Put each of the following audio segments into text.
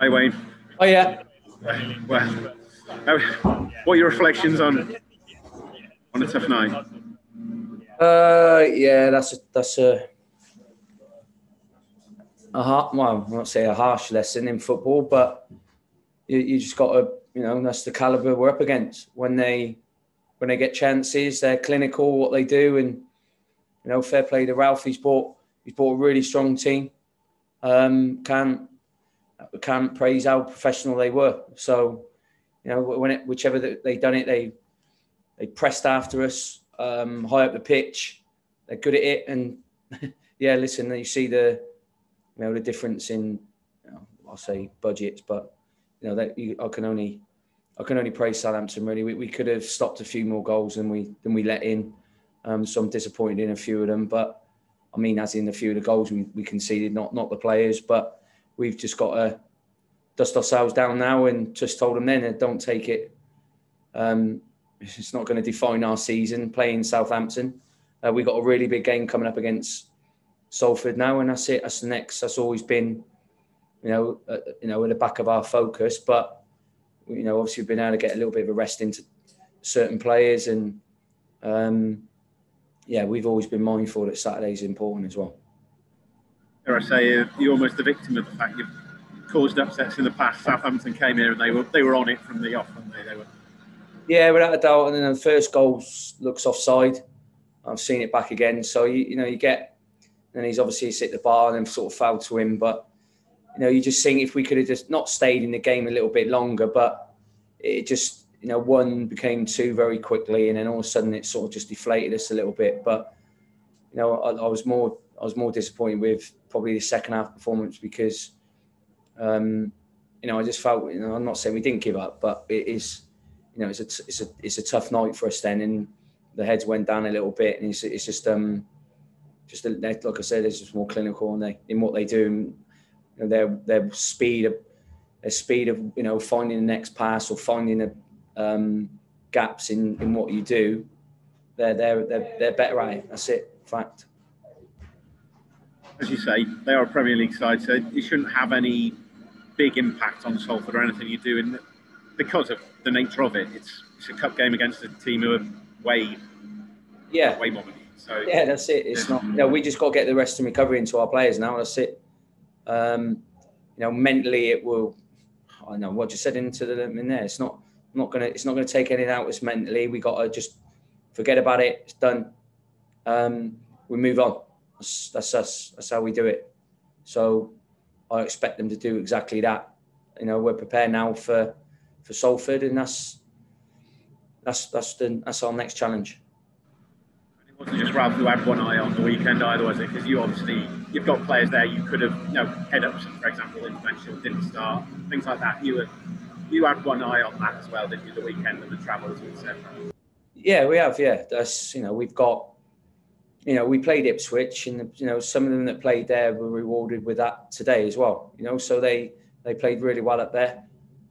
Hi, Wayne. Oh yeah. Well, what are your reflections on on a tough night? Uh, yeah, that's a, that's a a hard, well, I won't say a harsh lesson in football, but you, you just got to, you know, that's the caliber we're up against. When they when they get chances, they're clinical, what they do, and you know, fair play to Ralph. He's brought he's brought a really strong team. Um, can't can't praise how professional they were. So, you know, when it, whichever they done it, they they pressed after us um, high up the pitch. They're good at it, and yeah, listen, you see the you know the difference in you know, I'll say budgets, but you know that you, I can only I can only praise Southampton. Really, we, we could have stopped a few more goals than we than we let in. Um, so I'm disappointed in a few of them, but I mean, as in a few of the goals we, we conceded, not not the players, but we've just got to dust ourselves down now and just told them then, don't take it. Um, it's not going to define our season playing Southampton. Uh, we've got a really big game coming up against Salford now, and that's it. That's the next. That's always been, you know, uh, you know, at the back of our focus. But you know, obviously, we've been able to get a little bit of a rest into certain players, and um, yeah, we've always been mindful that Saturday is important as well. Dare I say, uh, you're almost the victim of the fact you've caused upsets in the past. Southampton came here and they were they were on it from the off, and they? they were. Yeah, without a doubt. And then the first goal looks offside. I've seen it back again. So you, you know you get, and he's obviously hit the bar and then sort of fell to him. But you know you just think if we could have just not stayed in the game a little bit longer, but it just you know one became two very quickly, and then all of a sudden it sort of just deflated us a little bit. But you know I, I was more I was more disappointed with probably the second half performance because um, you know, I just felt, you know, I'm not saying we didn't give up, but it is, you know, it's a, it's a, it's a tough night for us then. And the heads went down a little bit and it's, it's just, um, just a, like I said, it's just more clinical in, they, in what they do. And, you know, their, their speed of, their speed of, you know, finding the next pass or finding the um, gaps in, in what you do. They're, they're, they're, they're better at it. That's it. Fact. As you say, they are a Premier League side, so it shouldn't have any big impact on Salford or anything you do in because of the nature of it. It's it's a cup game against a team who are way yeah way more money. So yeah, that's it. It's yeah. not. You know, we just got to get the rest and recovery into our players now. That's it. Um, you know, mentally it will. I know what you said into the in there. It's not not gonna. It's not gonna take anything out. It's mentally. We got to just forget about it. It's done. Um, we move on. That's, that's us. That's how we do it. So I expect them to do exactly that. You know, we're prepared now for for Salford, and that's that's that's the that's our next challenge. It wasn't just Ralph who had one eye on the weekend either, was it? Because you obviously you've got players there. You could have, you know, head ups, for example, in intervention didn't start, things like that. You were you had one eye on that as well, didn't you? The weekend and the travels, etc. Yeah, we have. Yeah, that's you know we've got you know, we played Ipswich, and you know, some of them that played there were rewarded with that today as well. You know, so they they played really well up there.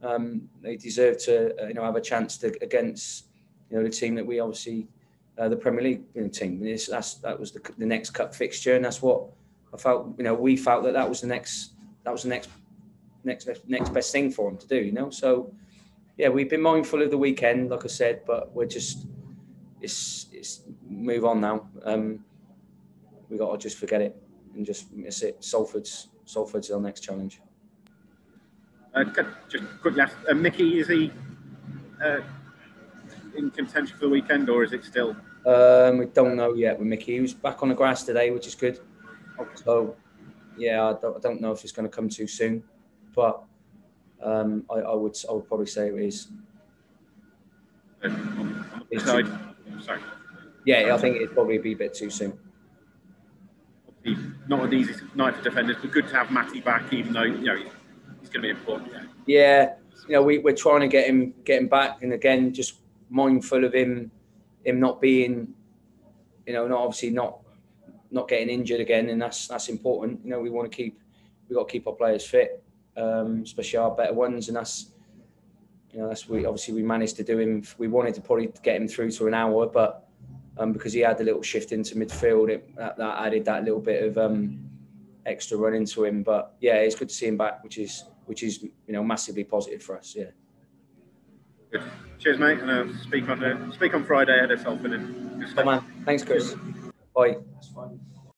Um, they deserve to, uh, you know, have a chance to against, you know, the team that we obviously, uh, the Premier League team. It's, that's that was the, the next cup fixture, and that's what I felt. You know, we felt that that was the next, that was the next, next, next best thing for them to do. You know, so yeah, we've been mindful of the weekend, like I said, but we're just, it's, it's move on now. Um, we got to just forget it and just miss it. Salford's Salford's our next challenge. Uh, just quickly, uh, Mickey, is he uh, in contention for the weekend, or is it still? Um, we don't know yet with Mickey. He was back on the grass today, which is good. So, yeah, I don't, I don't know if it's going to come too soon, but um, I, I, would I would probably say it is. Uh, on, on the side, sorry. Yeah, I think it'd probably be a bit too soon not an easy night for defenders, but good to have Matty back, even though you know he's going to be important. Yeah, yeah you know we, we're trying to get him get him back, and again, just mindful of him him not being, you know, not obviously not not getting injured again, and that's that's important. You know, we want to keep we got to keep our players fit, um, especially our better ones, and that's you know that's we obviously we managed to do him. We wanted to probably get him through to an hour, but um, because he had a little shift into midfield. It, that, that, added that little bit of um, extra run into him. But yeah, it's good to see him back, which is which is you know massively positive for us. Yeah. Good. Cheers, mate. And uh, speak on uh, speak on Friday at FL Finland. Thanks, Chris. Cheers. Bye.